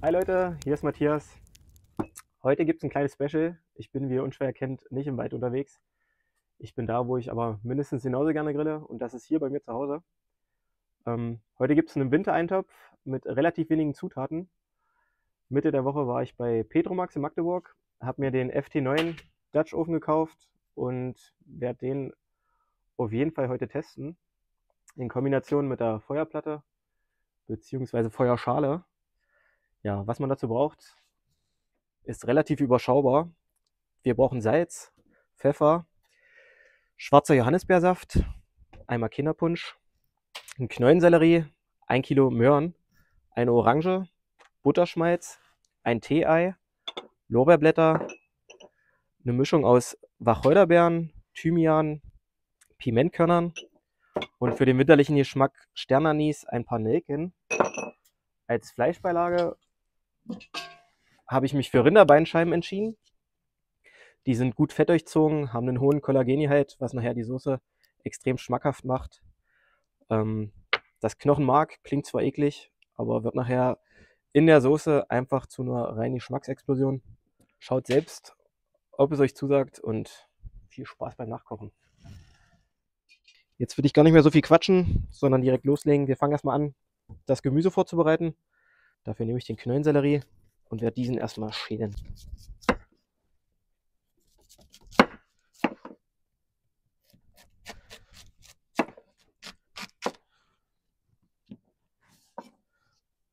Hi Leute, hier ist Matthias. Heute gibt es ein kleines Special. Ich bin, wie ihr unschwer erkennt, nicht im Wald unterwegs. Ich bin da, wo ich aber mindestens genauso gerne grille und das ist hier bei mir zu Hause. Ähm, heute gibt es einen Wintereintopf mit relativ wenigen Zutaten. Mitte der Woche war ich bei Petromax in Magdeburg, habe mir den FT9 Dutch Ofen gekauft und werde den auf jeden Fall heute testen. In Kombination mit der Feuerplatte bzw. Feuerschale. Ja, was man dazu braucht, ist relativ überschaubar. Wir brauchen Salz, Pfeffer, schwarzer Johannisbeersaft, einmal Kinderpunsch, ein Knollensellerie, ein Kilo Möhren, eine Orange, Butterschmalz, ein Tee-Ei, Lorbeerblätter, eine Mischung aus Wacholderbeeren, Thymian, Pimentkörnern und für den winterlichen Geschmack Sternanis ein paar Nelken. Als Fleischbeilage habe ich mich für Rinderbeinscheiben entschieden. Die sind gut fettdurchzogen, haben einen hohen Kollagengehalt, was nachher die Soße extrem schmackhaft macht. Ähm, das Knochenmark klingt zwar eklig, aber wird nachher in der Soße einfach zu einer reinen Geschmacksexplosion. Schaut selbst, ob es euch zusagt und viel Spaß beim Nachkochen. Jetzt würde ich gar nicht mehr so viel quatschen, sondern direkt loslegen. Wir fangen erstmal an, das Gemüse vorzubereiten. Dafür nehme ich den Knollensellerie und werde diesen erstmal schälen.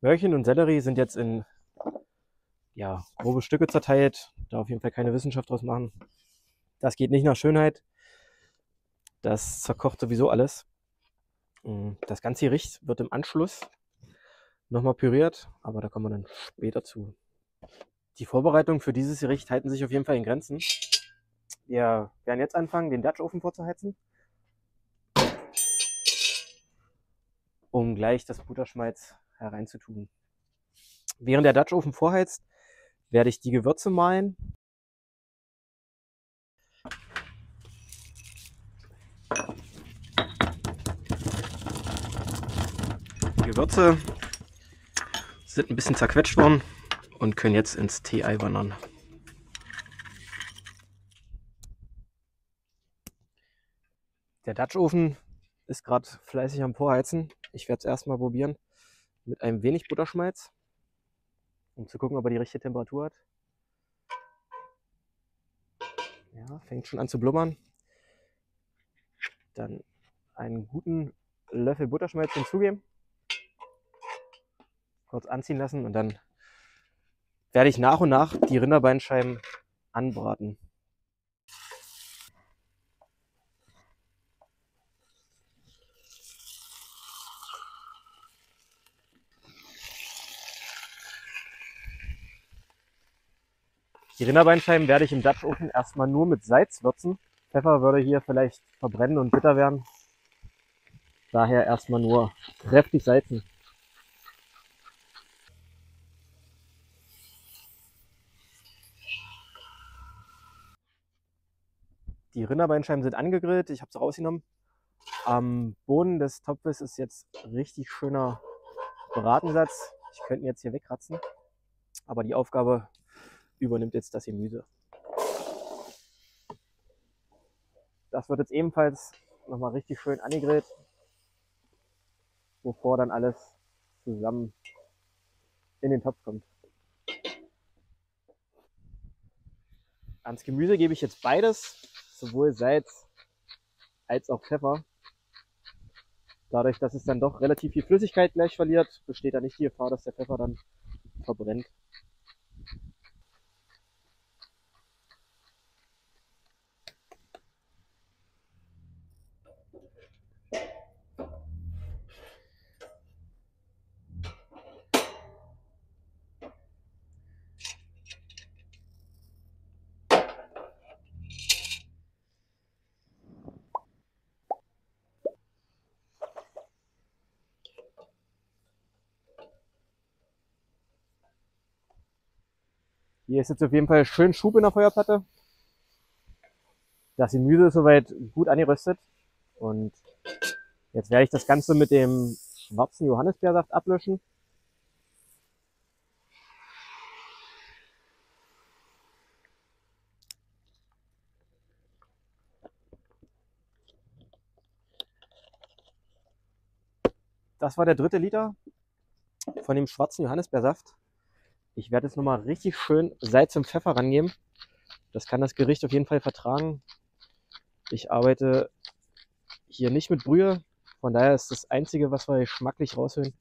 Möhrchen und Sellerie sind jetzt in ja, grobe Stücke zerteilt. Da auf jeden Fall keine Wissenschaft draus machen. Das geht nicht nach Schönheit. Das zerkocht sowieso alles. Mm, das ganze Gericht wird im Anschluss nochmal püriert, aber da kommen wir dann später zu. Die Vorbereitungen für dieses Gericht halten sich auf jeden Fall in Grenzen. Wir werden jetzt anfangen, den Dutch Ofen vorzuheizen, um gleich das Butterschmalz hereinzutun. Während der Dutch Ofen vorheizt, werde ich die Gewürze malen. Die Gewürze sind ein bisschen zerquetscht worden und können jetzt ins Tee-Ei wandern. Der Dutch Ofen ist gerade fleißig am Vorheizen. Ich werde es erstmal probieren mit einem wenig Butterschmalz, um zu gucken, ob er die richtige Temperatur hat. Ja, fängt schon an zu blubbern. Dann einen guten Löffel Butterschmalz hinzugeben. Kurz anziehen lassen und dann werde ich nach und nach die Rinderbeinscheiben anbraten. Die Rinderbeinscheiben werde ich im Dutch Ofen erstmal nur mit Salz würzen. Pfeffer würde hier vielleicht verbrennen und bitter werden. Daher erstmal nur kräftig salzen. Die Rinderbeinscheiben sind angegrillt, ich habe sie rausgenommen. Am Boden des Topfes ist jetzt richtig schöner Bratensatz. Ich könnte ihn jetzt hier wegkratzen, aber die Aufgabe übernimmt jetzt das Gemüse. Das wird jetzt ebenfalls nochmal richtig schön angegrillt, bevor dann alles zusammen in den Topf kommt. Ans Gemüse gebe ich jetzt beides, sowohl Salz als auch Pfeffer. Dadurch, dass es dann doch relativ viel Flüssigkeit gleich verliert, besteht da nicht die Gefahr, dass der Pfeffer dann verbrennt. Hier ist jetzt auf jeden Fall schön Schub in der Feuerplatte. Das Gemüse ist soweit gut angeröstet und jetzt werde ich das Ganze mit dem schwarzen Johannisbeersaft ablöschen. Das war der dritte Liter von dem schwarzen Johannisbeersaft. Ich werde jetzt nochmal richtig schön Salz und Pfeffer rangeben. Das kann das Gericht auf jeden Fall vertragen. Ich arbeite hier nicht mit Brühe, von daher ist das Einzige, was wir geschmacklich rausholen,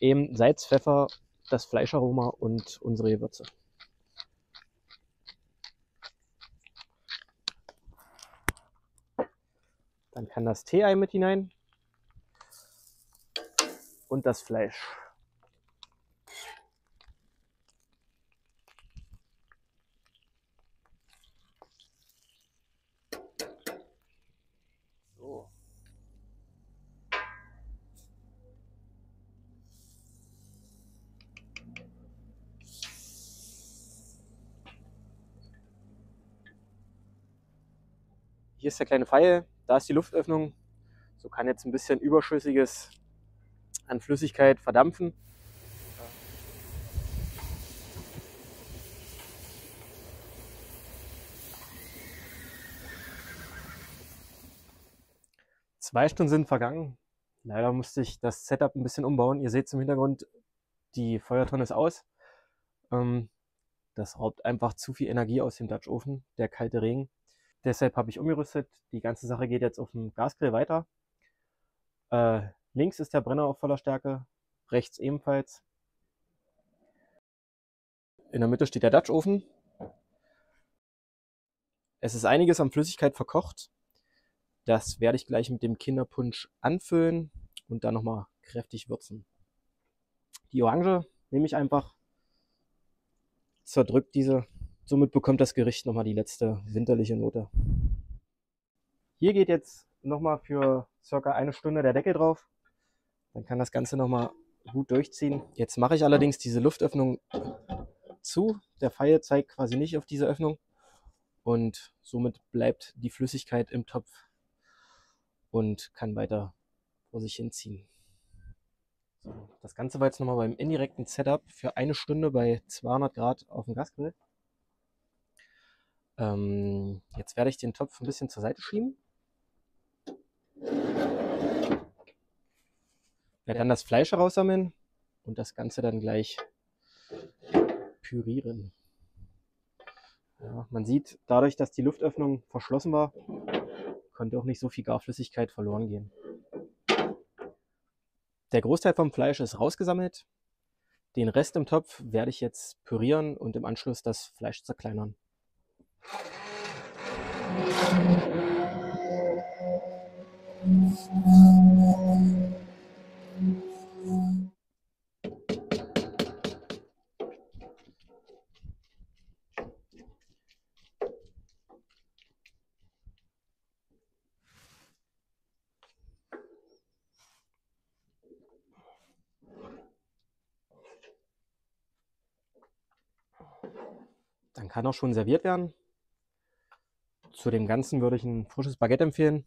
eben Salz, Pfeffer, das Fleischaroma und unsere Gewürze. Dann kann das Tee-Ei mit hinein und das Fleisch. Hier ist der kleine Pfeil, da ist die Luftöffnung. So kann jetzt ein bisschen überschüssiges an Flüssigkeit verdampfen. Zwei Stunden sind vergangen. Leider musste ich das Setup ein bisschen umbauen. Ihr seht im Hintergrund, die Feuertonne ist aus. Ähm, das raubt einfach zu viel Energie aus dem Dutch Ofen, der kalte Regen. Deshalb habe ich umgerüstet. Die ganze Sache geht jetzt auf dem Gasgrill weiter. Äh, Links ist der Brenner auf voller Stärke, rechts ebenfalls. In der Mitte steht der Dutch-Ofen. Es ist einiges an Flüssigkeit verkocht. Das werde ich gleich mit dem Kinderpunsch anfüllen und dann nochmal kräftig würzen. Die Orange nehme ich einfach, zerdrückt diese. Somit bekommt das Gericht nochmal die letzte winterliche Note. Hier geht jetzt nochmal für circa eine Stunde der Deckel drauf. Dann kann das Ganze nochmal gut durchziehen. Jetzt mache ich allerdings diese Luftöffnung zu. Der Pfeil zeigt quasi nicht auf diese Öffnung und somit bleibt die Flüssigkeit im Topf und kann weiter vor sich hinziehen. Das Ganze war jetzt nochmal beim indirekten Setup für eine Stunde bei 200 Grad auf dem Gasgrill. Ähm, jetzt werde ich den Topf ein bisschen zur Seite schieben werde dann das Fleisch heraussammeln und das Ganze dann gleich pürieren. Ja, man sieht, dadurch, dass die Luftöffnung verschlossen war, konnte auch nicht so viel Garflüssigkeit verloren gehen. Der Großteil vom Fleisch ist rausgesammelt. Den Rest im Topf werde ich jetzt pürieren und im Anschluss das Fleisch zerkleinern. Dann kann auch schon serviert werden. Zu dem Ganzen würde ich ein frisches Baguette empfehlen.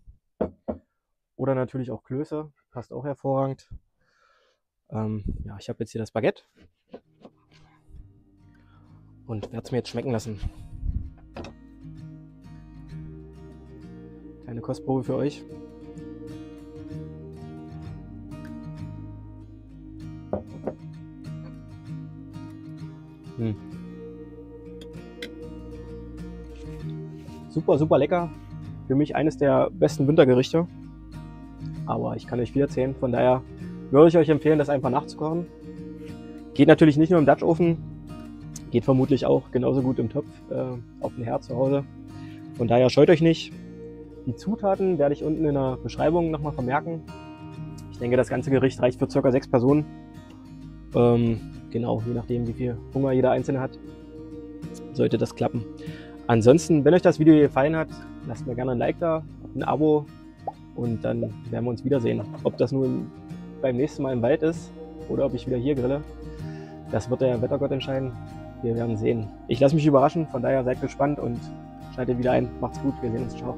Oder natürlich auch Klöße, passt auch hervorragend. Ähm, ja, ich habe jetzt hier das Baguette und werde es mir jetzt schmecken lassen. Kleine Kostprobe für euch. Super, super lecker. Für mich eines der besten Wintergerichte. Aber ich kann euch viel erzählen. Von daher würde ich euch empfehlen, das einfach nachzukochen. Geht natürlich nicht nur im Dutch Ofen, geht vermutlich auch genauso gut im Topf äh, auf dem Herd zu Hause. Von daher scheut euch nicht. Die Zutaten werde ich unten in der Beschreibung nochmal vermerken. Ich denke, das ganze Gericht reicht für ca. sechs Personen. Ähm, genau, je nachdem, wie viel Hunger jeder Einzelne hat, sollte das klappen. Ansonsten, wenn euch das Video gefallen hat, lasst mir gerne ein Like da, ein Abo und dann werden wir uns wiedersehen. Ob das nun beim nächsten Mal im Wald ist oder ob ich wieder hier grille, das wird der Wettergott entscheiden. Wir werden sehen. Ich lasse mich überraschen, von daher seid gespannt und Schaltet wieder ein. Macht's gut. Wir sehen uns. Ciao.